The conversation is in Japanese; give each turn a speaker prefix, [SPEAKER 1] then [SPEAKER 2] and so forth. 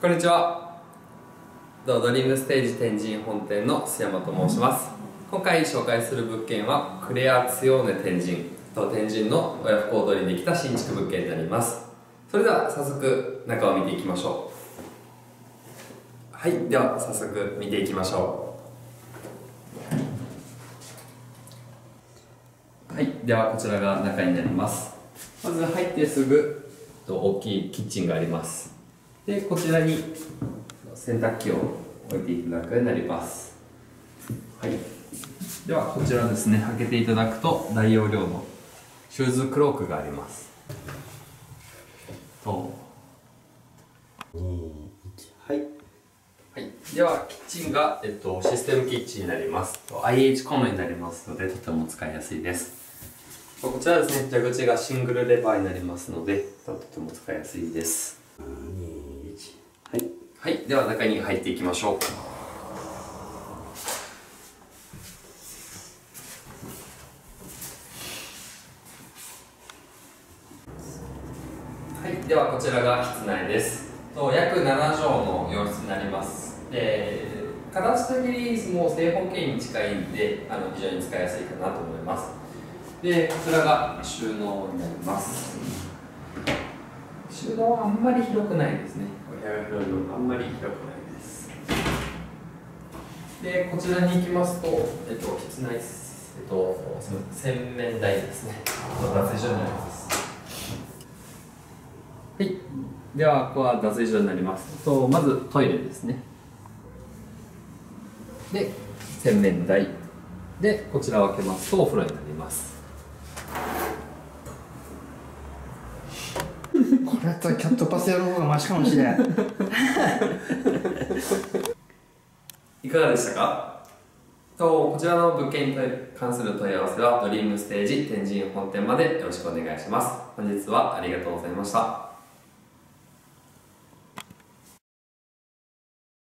[SPEAKER 1] こんにちは。ドドリームステージ天神本店の須山と申します。今回紹介する物件はクレアツヨーネ天神と天神の親不孝通りにできた新築物件になります。それでは早速中を見ていきましょう。はいでは早速見ていきましょう。はいではこちらが中になります。まず入ってすぐ大きいキッチンがあります。でこちらに洗濯機を置いていただくようになります。はい。ではこちらですね。開けていただくと大容量のシューズクロークがあります。と。
[SPEAKER 2] はい。
[SPEAKER 1] はい、ではキッチンが、えっと、システムキッチンになります。と IH コンロになりますのでとても使いやすいです。こちらですね。蛇口がシングルレバーになりますのでとても使いやすいですでは中に入っていきましょう。はい、ではこちらが室内です。と約7畳の洋室になります。で、形的にも正方形に近いんで、あの非常に使いやすいかなと思います。で、こちらが収納になります。収納はあんまり広くないですね。お部屋が広いのあんまり広くないです。で、こちらに行きますと、えっと、室内、えっと、洗面台ですね。脱衣所になります。はい。では、ここは脱衣所になります。とまずトイレですね。で、洗面台。で、こちらを開けますとお風呂になります。
[SPEAKER 2] これやったらキャットパスやる方がマシかもしれん。
[SPEAKER 1] いかがでしたか？とこちらの物件に関する問い合わせはドリームステージ天神本店までよろしくお願いします。本日はありがとうございました。